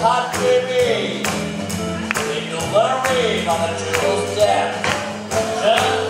Hot baby. They will learn on the jewel's death.